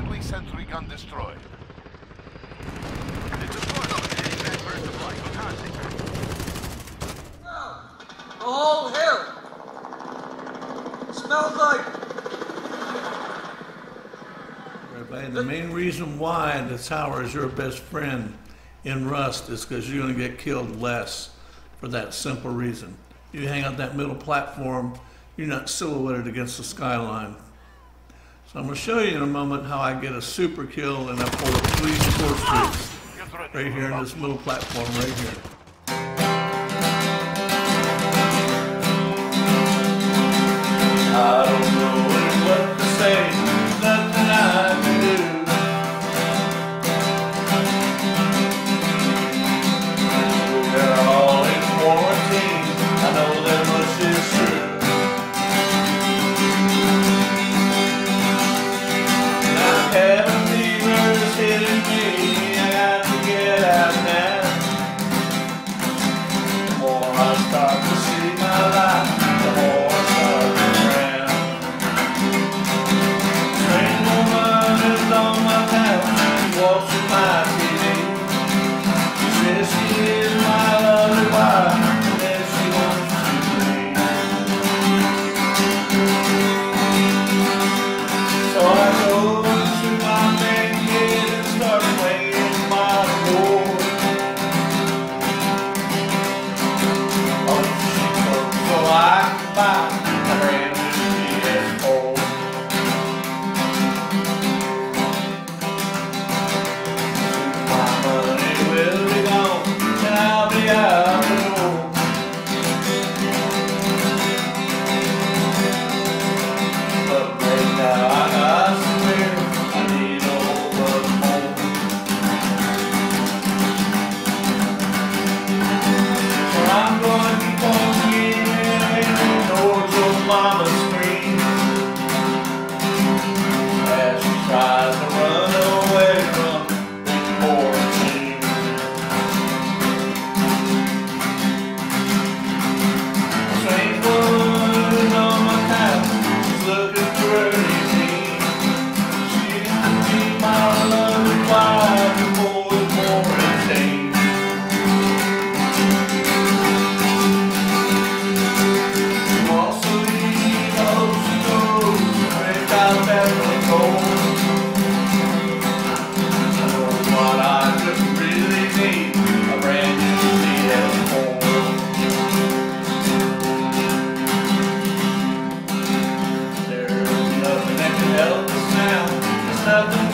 Friendly sentry gun destroyed. Oh, Smells like. The main reason why the tower is your best friend in Rust is because you're going to get killed less for that simple reason. You hang out that middle platform, you're not silhouetted against the skyline so I'm going to show you in a moment how I get a super kill and I pull a police force right here on this little platform right here. Rasta another